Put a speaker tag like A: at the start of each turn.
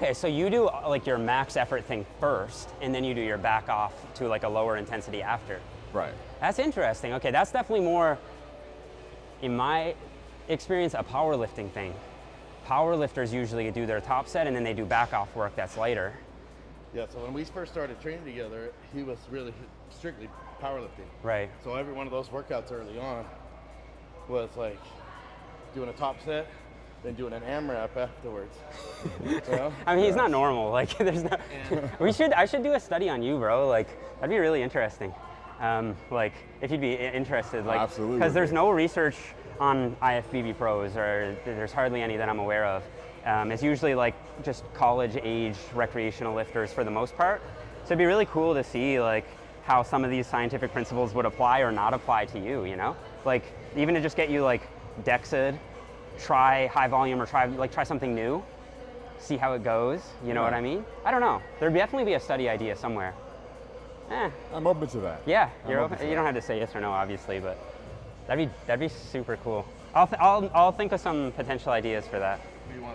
A: Okay, so you do uh, like your max effort thing first, and then you do your back off to like a lower intensity after.
B: Right.
A: That's interesting. Okay, that's definitely more, in my experience, a powerlifting thing. Powerlifters usually do their top set and then they do back off work that's lighter.
C: Yeah, so when we first started training together, he was really strictly powerlifting.
A: Right.
C: So every one of those workouts early on was like doing a top set, then doing an AMRAP afterwards.
A: I mean, he's not normal. Like, there's no. we should. I should do a study on you, bro. Like, that'd be really interesting. Um, like, if you'd be interested, like,
B: Absolutely
A: because there's no research on IFBB pros, or there's hardly any that I'm aware of. Um, it's usually like just college-age recreational lifters for the most part. So it'd be really cool to see like how some of these scientific principles would apply or not apply to you. You know, like even to just get you like DEXA'd, try high volume or try like try something new see how it goes. You know what I mean? I don't know. There'd definitely be a study idea somewhere. Eh,
B: I'm open to that.
A: yeah,
B: I'm
A: you're
B: open
A: open, you don't have to say yes or no, obviously, but that'd be that'd be super cool. I'll, th- I'll, I'll think of some potential ideas for that.
C: We want